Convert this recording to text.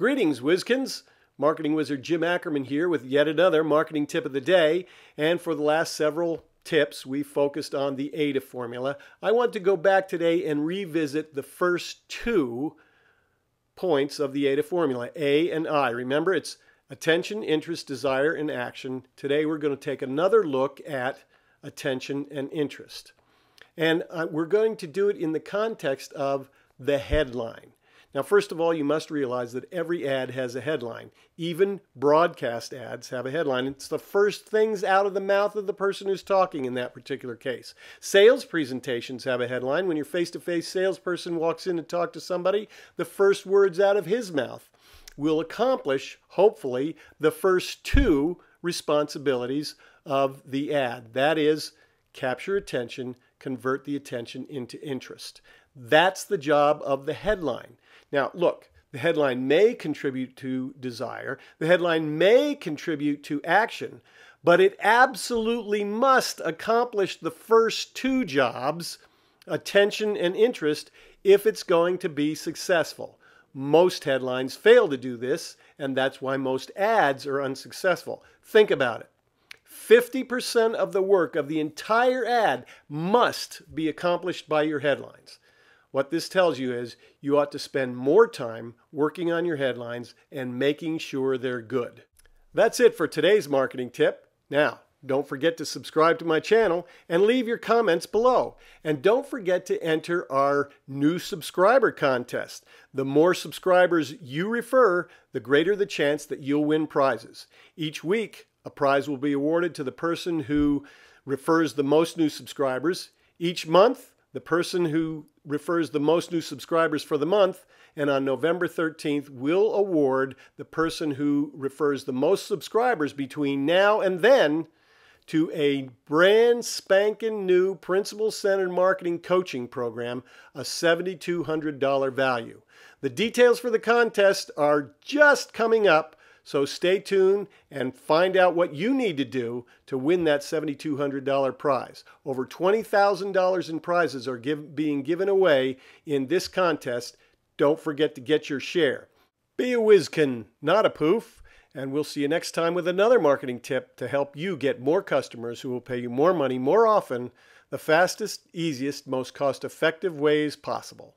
Greetings, Whizkins. Marketing Wizard Jim Ackerman here with yet another marketing tip of the day. And for the last several tips, we focused on the AIDA formula. I want to go back today and revisit the first two points of the AIDA formula, A and I. Remember, it's attention, interest, desire, and action. Today we're going to take another look at attention and interest. And uh, we're going to do it in the context of the headline. Now, first of all, you must realize that every ad has a headline. Even broadcast ads have a headline. It's the first things out of the mouth of the person who's talking in that particular case. Sales presentations have a headline. When your face to face salesperson walks in to talk to somebody, the first words out of his mouth will accomplish, hopefully, the first two responsibilities of the ad. That is, capture attention, convert the attention into interest. That's the job of the headline. Now, look, the headline may contribute to desire, the headline may contribute to action, but it absolutely must accomplish the first two jobs, attention and interest, if it's going to be successful. Most headlines fail to do this, and that's why most ads are unsuccessful. Think about it. 50% of the work of the entire ad must be accomplished by your headlines. What this tells you is you ought to spend more time working on your headlines and making sure they're good. That's it for today's marketing tip. Now, don't forget to subscribe to my channel and leave your comments below. And don't forget to enter our new subscriber contest. The more subscribers you refer, the greater the chance that you'll win prizes. Each week, a prize will be awarded to the person who refers the most new subscribers. Each month, the person who refers the most new subscribers for the month, and on November 13th, we'll award the person who refers the most subscribers between now and then to a brand spanking new principle centered marketing coaching program, a $7,200 value. The details for the contest are just coming up so stay tuned and find out what you need to do to win that $7,200 prize. Over $20,000 in prizes are give, being given away in this contest. Don't forget to get your share. Be a whizkin, not a poof. And we'll see you next time with another marketing tip to help you get more customers who will pay you more money more often, the fastest, easiest, most cost effective ways possible.